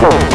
you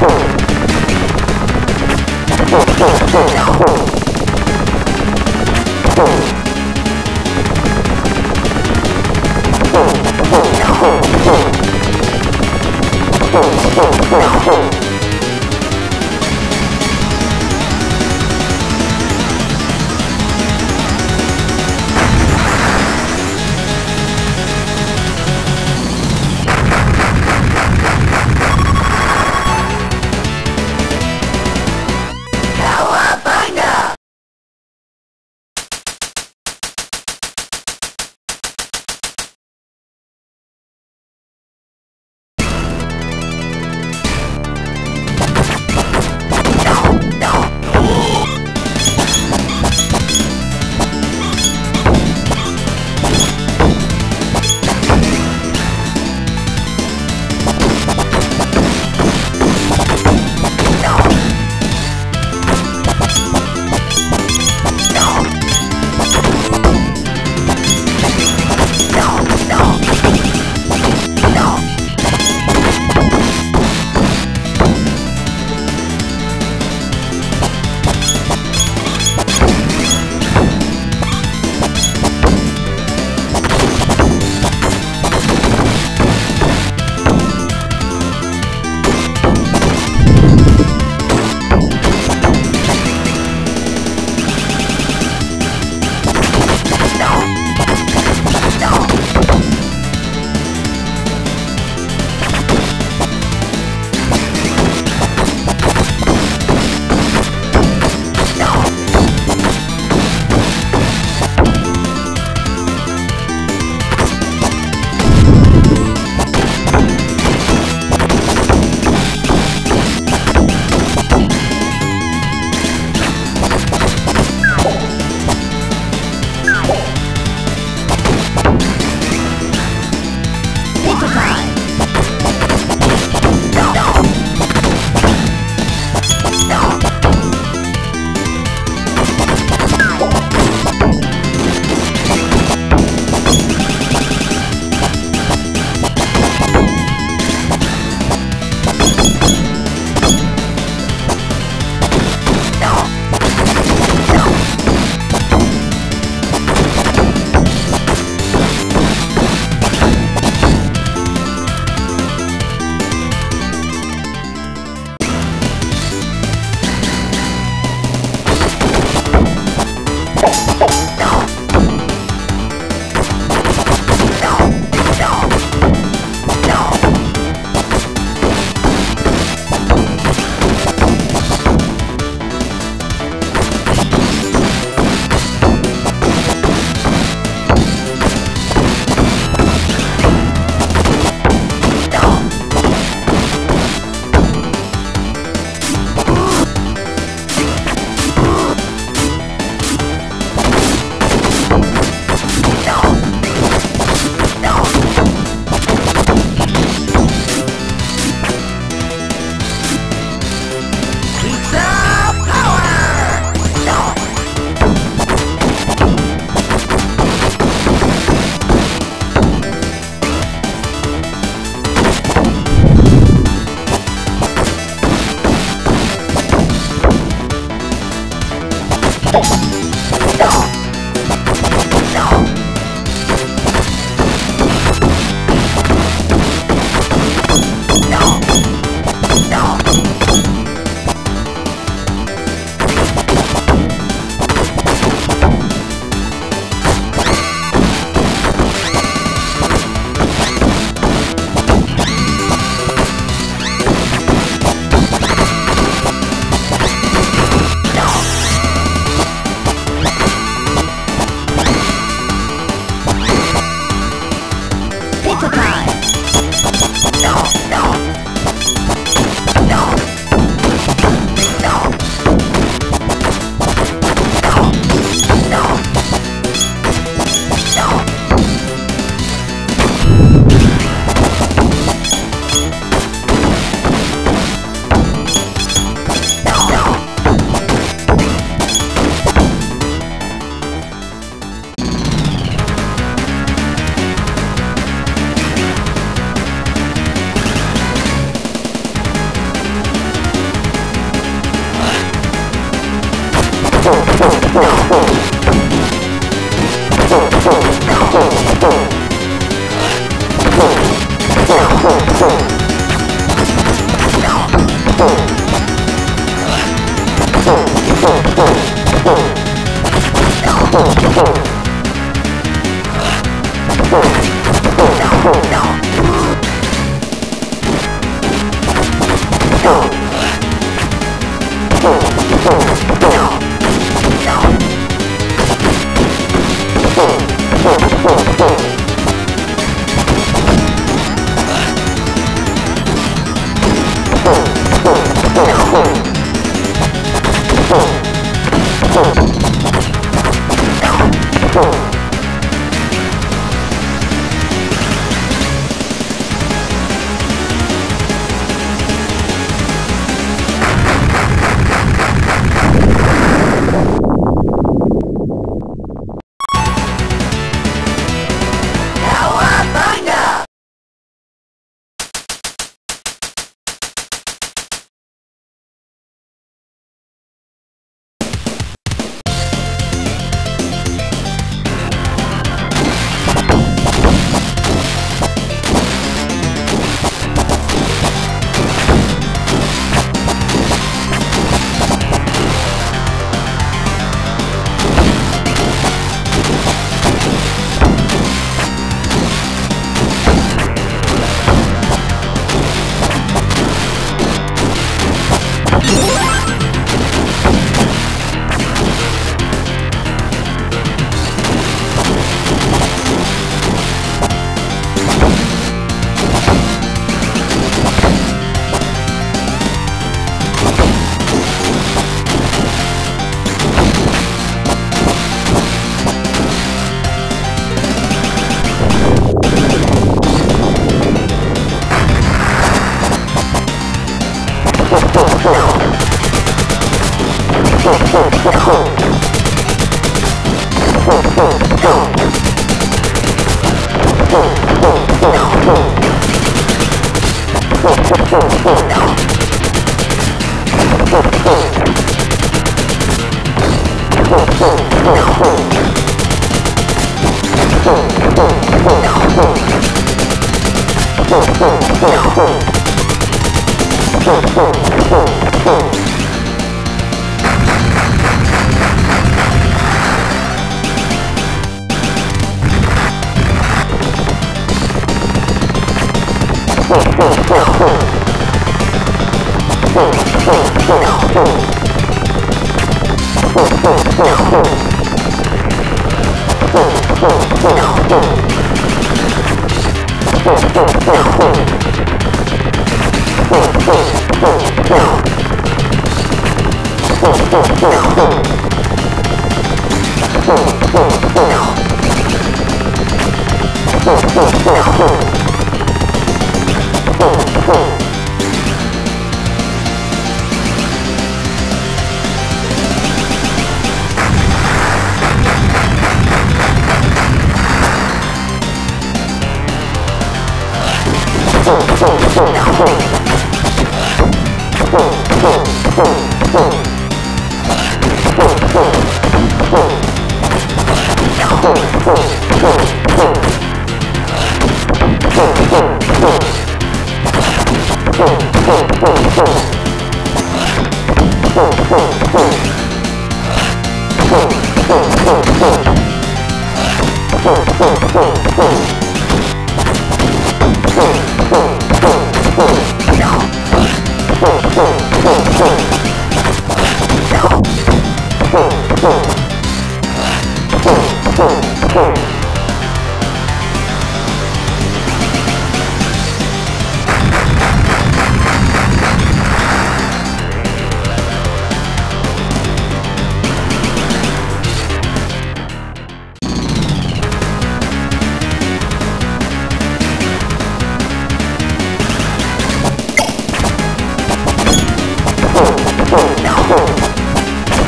Oh, oh, oh, oh, oh. Oh, oh, oh, oh. Oh, Oh.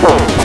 Oh.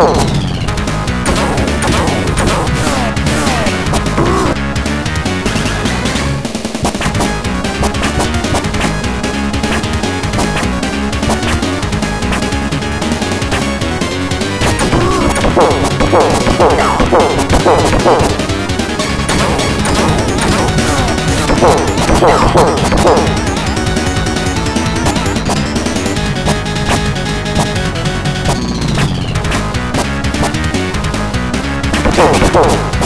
Oh. Boom.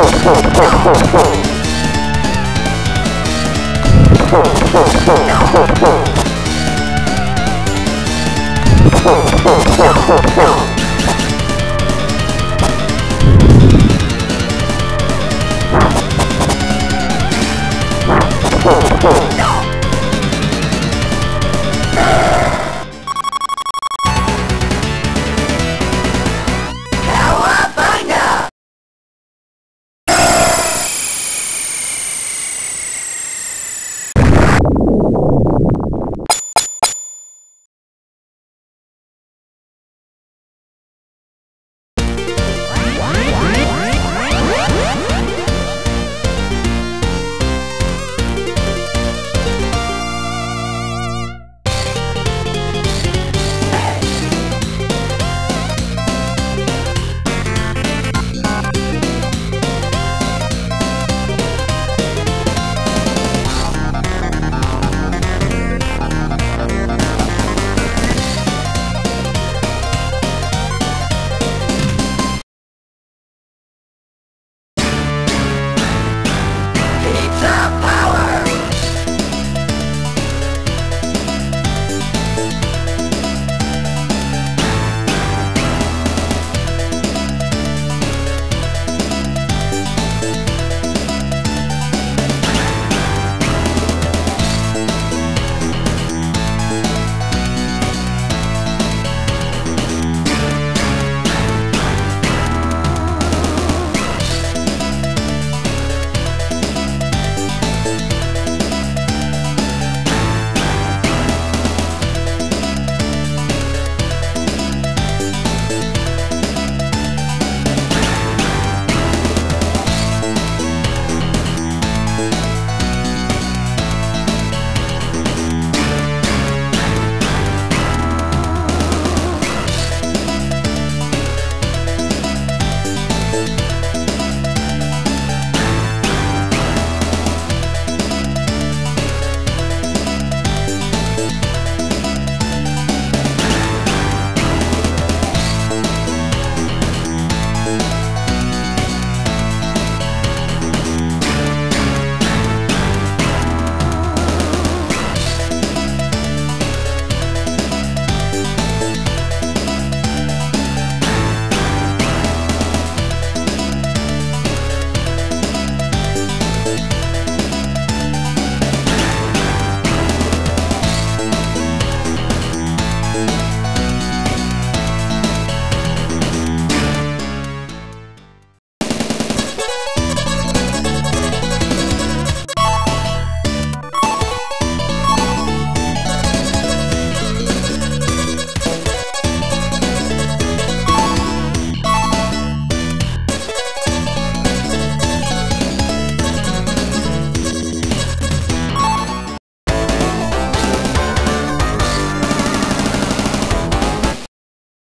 Oh, oh, oh, oh, oh.